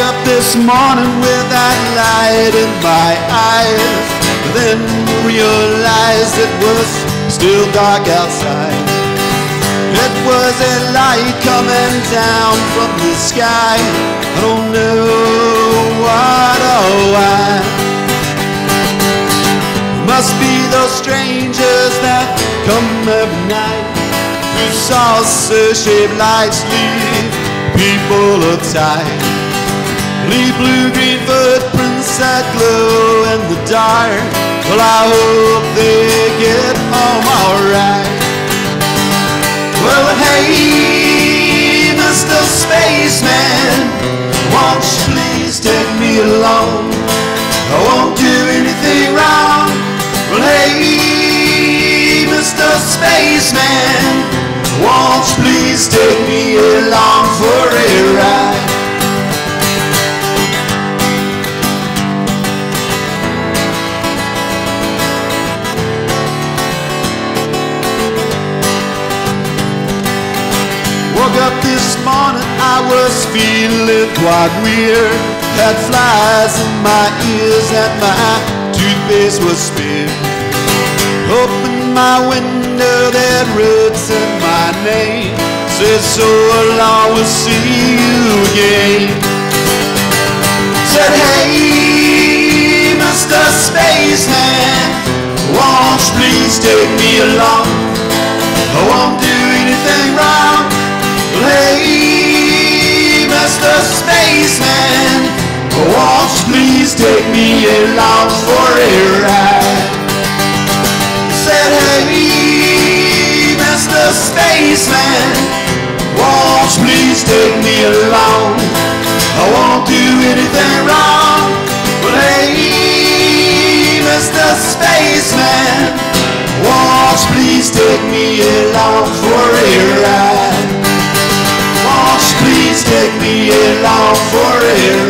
up this morning with that light in my eyes. Then realized it was still dark outside. It was a light coming down from the sky. I don't know what or why. Must be those strangers that come every night who saw saucer-shaped lights leave people uptight. Leave blue green footprints that glow in the dark. Well, I hope they get home alright. Well, hey, Mr. Spaceman, won't you please take me along? I won't do anything wrong. Well, hey, Mr. Spaceman, up this morning, I was feeling quite weird. Had flies in my ears and my toothpaste was speared. Opened my window, that written my name. Said so long, we'll see you again. Said hey, Mr. Spaceman, won't you please take me along? Me along for a ride? Said, hey, Mr. Spaceman, won't you please take me along? I won't do anything wrong. Well, hey, Mr. Spaceman, won't you please take me along for a ride? Won't you please take me along for a ride?